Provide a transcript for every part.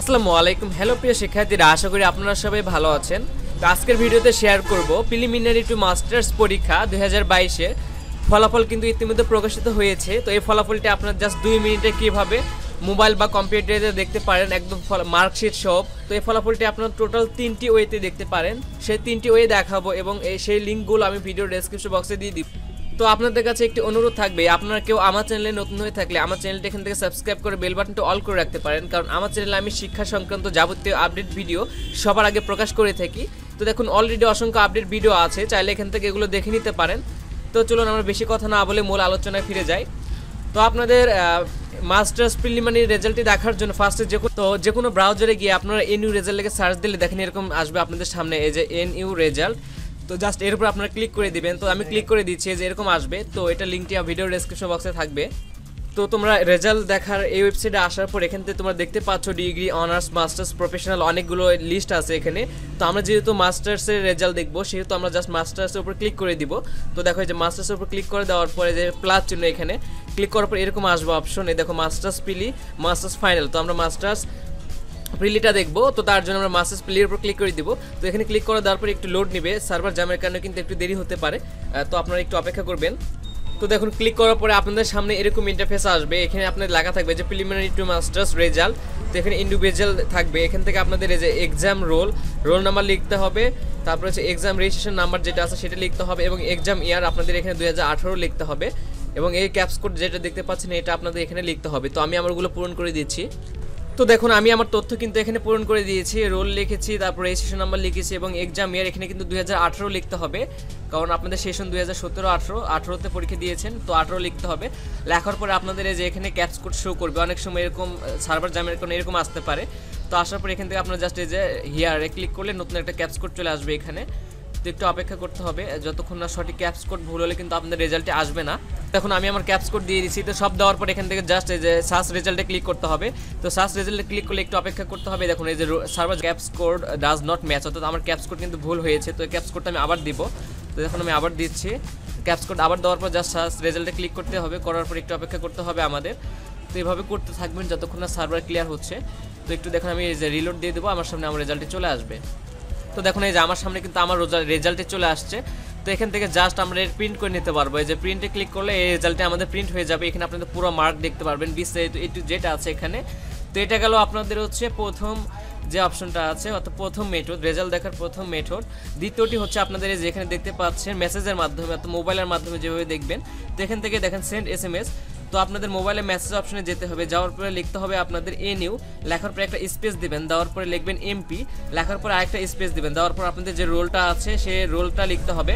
আসসালামু আলাইকুম। হ্যালো প্রিয় শিক্ষার্থীরা, আশা করি আপনারা সবাই ভালো আছেন। তো আজকের ভিডিওতে শেয়ার করব প্রিলিমিনারি টু মাস্টার্স পরীক্ষা দুই হাজার বাইশের ফলাফল কিন্তু ইতিমধ্যে প্রকাশিত হয়েছে। তো এই ফলাফলটি আপনার জাস্ট দুই মিনিটে কীভাবে মোবাইল বা কম্পিউটারে দেখতে পারেন, একদম মার্কশিট সব তো এই ফলাফলটি আপনার টোটাল তিনটি ওয়েতে দেখতে পারেন। সেই তিনটি ওয়ে দেখাবো এবং এই সেই লিঙ্কগুলো আমি ভিডিও ডেসক্রিপশন বক্সে দিয়ে দিব। তো আপনাদের কাছে একটি অনুরোধ থাকবে, আপনারা কেউ আমার চ্যানেলে নতুন হয়ে থাকলে আমার চ্যানেলটি এখান থেকে সাবস্ক্রাইব করে বেল বাটনটা অল করে রাখতে পারেন, কারণ আমার চ্যানেলে আমি শিক্ষা সংক্রান্ত যাবতীয় আপডেট ভিডিও সবার আগে প্রকাশ করে থাকি। তো দেখুন অলরেডি অসংখ্য আপডেট ভিডিও আছে, চাইলে এখান থেকে এগুলো দেখে নিতে পারেন। তো চলুন, আমরা বেশি কথা না বলে মূল আলোচনায় ফিরে যাই। তো আপনাদের মাস্টার্স প্রিলিমিনারি রেজাল্টটি দেখার জন্য ফার্স্টে যে তো যে কোনো ব্রাউজারে গিয়ে আপনারা এন ইউ রেজাল্ট লিখে সার্চ দিলে দেখেন এরকম আসবে আপনাদের সামনে, এই যে এন ইউ রেজাল্ট তো জাস্ট এর উপর আপনারা ক্লিক করে দিবেন। তো আমি ক্লিক করে দিচ্ছি যে এরকম আসবে। তো এটা লিঙ্কটি ভিডিও ডেসক্রিপশন বক্সে থাকবে। তো তোমরা রেজাল্ট দেখার এই ওয়েবসাইটে আসার পর এখান থেকে তোমরা দেখতে পাচ্ছ ডিগ্রি অনার্স মাস্টার্স প্রফেশনাল অনেকগুলো লিস্ট আছে এখানে। তো আমরা যেহেতু মাস্টার্সের রেজাল্ট দেখব, সেহেতু আমরা জাস্ট মাস্টার্সের উপর ক্লিক করে দিব। তো দেখো যে মাস্টার্সের উপর ক্লিক করে দেওয়ার পরে যে প্লাস চিহ্ন এখানে ক্লিক করার পর এরকম আসব অপশন এই দেখো মাস্টার্স পিলি মাস্টার্স ফাইনাল তো আমরা মাস্টার্স প্রিলিটা দেখব, তো তার জন্য আমরা মাস্টার্স প্রিলির উপর ক্লিক করে দিব। তো এখানে ক্লিক করে দেওয়ার পর একটু লোড নেবে। সার্ভার জ্যামের কারণে কিন্তু একটু দেরি হতে পারে। তো আপনারা একটু অপেক্ষা করবেন। তো দেখুন ক্লিক করার পরে আপনাদের সামনে এরকম ইন্টারফেস আসবে। এখানে আপনার লেখা থাকবে যে প্রিলিমিনারি টু মাস্টার্স রেজাল্ট তো এখানে ইন্ডিভিজুয়াল থাকবে। এখান থেকে আপনাদের এই যে এক্সাম রোল রোল নাম্বার লিখতে হবে। তারপর হচ্ছে এক্সাম রেজিস্ট্রেশন নাম্বার যেটা আছে সেটা লিখতে হবে এবং এক্সাম ইয়ার আপনাদের এখানে দু হাজার আঠারো লিখতে হবে। এবং এই ক্যাপস কোড যেটা দেখতে পাচ্ছেন, এটা আপনাদের এখানে লিখতে হবে। তো আমি আমারগুলো পূরণ করে দিচ্ছি। তো দেখুন, আমি আমার তথ্য কিন্তু এখানে পূরণ করে দিয়েছি। রোল লিখেছি, তারপর রেজিস্ট্রেশন নাম্বার লিখেছি এবং এক্সাম ইয়ার এখানে কিন্তু দুই লিখতে হবে। কারণ আপনাদের সেশন দুই হাজার সতেরো, আঠেরো, আঠেরোতে পরীক্ষা দিয়েছেন, তো আঠেরো লিখতে হবে। লেখার পরে আপনাদের এই যে এখানে ক্যাপস কোড শো করবে, অনেক সময় এরকম সার্ভার জামের কোনো এরকম আসতে পারে। তো আসার পর এখান থেকে আপনার জাস্ট এই যে হিয়ারে ক্লিক করলে নতুন একটা ক্যাপস কোড চলে আসবে এখানে। তো একটু অপেক্ষা করতে হবে। যতক্ষণ না সঠিক ক্যাপস কোড ভুল হলে কিন্তু আপনাদের রেজাল্টে আসবে না। এখন আমি আমার ক্যাপস কোড দিয়ে দিচ্ছি তো সব দেওয়ার পর এখান থেকে জাস্ট এই যে সার্চ রেজাল্টে ক্লিক করতে হবে। তো সার্চ রেজাল্টে ক্লিক করলে একটু অপেক্ষা করতে হবে। দেখুন, এই যে server captcha code does not match অর্থাৎ আমার ক্যাপস কোড কিন্তু ভুল হয়েছে। তো ক্যাপস কোডটা আমি আবার দিব। তো এখন আমি আবার দিচ্ছি। ক্যাপস কোড আবার দেওয়ার পর জাস্ট সার্চ রেজাল্টে ক্লিক করতে হবে। করার পর একটু অপেক্ষা করতে হবে আমাদের। তো এইভাবে করতে থাকবেন যতক্ষণ না সার্ভার ক্লিয়ার হচ্ছে। তো একটু দেখুন, আমি এই যে রিলোড দিয়ে দেবো। আমার সামনে আমার রেজাল্টে চলে আসবে। তো দেখুন, এই যে আমার সামনে কিন্তু আমার রেজাল্টে চলে আসছে। তো এখান থেকে জাস্ট আমরা এর প্রিন্ট করে নিতে পারব। এই যে প্রিন্টে ক্লিক করলে এই রেজাল্টে আমাদের প্রিন্ট হয়ে যাবে। এখানে আপনাদের পুরো মার্ক দেখতে পারবেন, বিস্তারিত একটু যেটা আছে এখানে। তো এটা গেল আপনাদের হচ্ছে প্রথম যে অপশনটা আছে, অর্থাৎ প্রথম মেথড রেজাল্ট দেখার প্রথম মেথড দ্বিতীয়টি হচ্ছে আপনাদের এই যে এখানে দেখতে পাচ্ছেন মেসেজের মাধ্যমে, অর্থাৎ মোবাইলের মাধ্যমে যেভাবে দেখবেন। তো এখান থেকে দেখেন সেন্ড এস এম এস তো আপনাদের মোবাইলে মেসেজ অপশনে যেতে হবে, যাওয়ার পরে লিখতে হবে আপনাদের এ নিউ লেখার পরে একটা স্পেস দিবেন, দেওয়ার পরে লিখবেন এমপি লেখার পরে আরেকটা স্পেস দিবেন, দেওয়ার পর আপনাদের যে রোলটা আছে, সে রোলটা লিখতে হবে।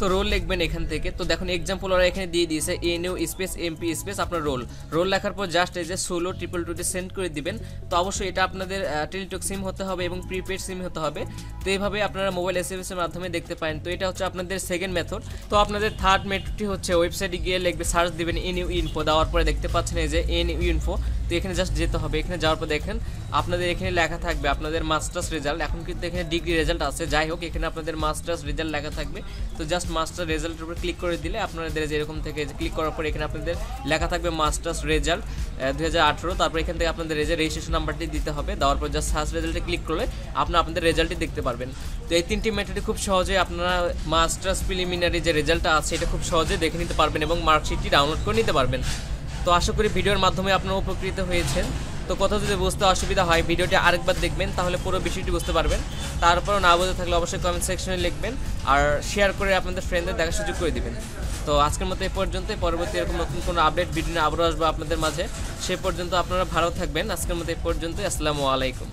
তো রোল লিখবেন এখান থেকে। তো দেখুন এক্সাম্পল ওরা এখানে দিয়ে দিয়েছে a new space MP space আপনার রোল রোল লেখার পর জাস্ট এই যে ষোলো ট্রিপল টুটি সেন্ড করে দিবেন। তো অবশ্যই এটা আপনাদের টেলিটক সিম হতে হবে এবং প্রিপেড সিম হতে হবে। তো এইভাবে আপনারা মোবাইল এস এর মাধ্যমে দেখতে পারেন। তো এটা হচ্ছে আপনাদের সেকেন্ড মেথড তো আপনাদের থার্ড মেথডটি হচ্ছে ওয়েবসাইটে গিয়ে লিখবে সার্চ দিবেন এন ইউ ইনফো দেওয়ার পরে দেখতে পাচ্ছেন এই যে এন ইউ ইনফো তো এখানে জাস্ট যেতে হবে। এখানে যাওয়ার পর দেখেন, আপনাদের এখানে লেখা থাকবে আপনাদের মাস্টার্স রেজাল্ট এখন কিন্তু এখানে ডিগ্রি রেজাল্ট আছে। যাই হোক, এখানে আপনাদের মাস্টার্স রেজাল্ট লেখা থাকবে। তো জাস্ট মাস্টার রেজাল্টের উপর ক্লিক করে দিলে আপনাদের যেরকম থেকে ক্লিক করার পর এখানে আপনাদের লেখা থাকবে মাস্টার্স রেজাল্ট দু হাজার আঠেরো। তারপর এখান থেকে আপনাদের রেজিস্ট্রেশন নাম্বারটি দিতে হবে। দেওয়ার পর জাস্ট সার্চ রেজাল্টে ক্লিক করলে আপনারা আপনাদের রেজাল্টটি দেখতে পারবেন। তো এই তিনটি মেথডে খুব সহজে আপনারা মাস্টার্স প্রিলিমিনারি যে রেজাল্টটা আছে, এটা খুব সহজে দেখে নিতে পারবেন এবং মার্কশিটটি ডাউনলোড করে নিতে পারবেন। তো আশা করি ভিডিওর মাধ্যমে আপনারা উপকৃত হয়েছেন। তো কথা যদি বুঝতে অসুবিধা হয়, ভিডিওটি আরেকবার দেখবেন, তাহলে পুরো বিষয়টি বুঝতে পারবেন। তারপরও না বুঝতে থাকলে অবশ্যই কমেন্ট সেকশনে লিখবেন আর শেয়ার করে আপনাদের ফ্রেন্ডদের দেখার সুযোগ করে দেবেন। তো আজকের মতো এ পর্যন্তই। পরবর্তী এরকম নতুন কোনো আপডেট ভিডিও নিয়ে আবারও আসব আপনাদের মাঝে। সে পর্যন্ত আপনারা ভালো থাকবেন। আজকের মতো এ পর্যন্তই। আসসালামু আলাইকুম।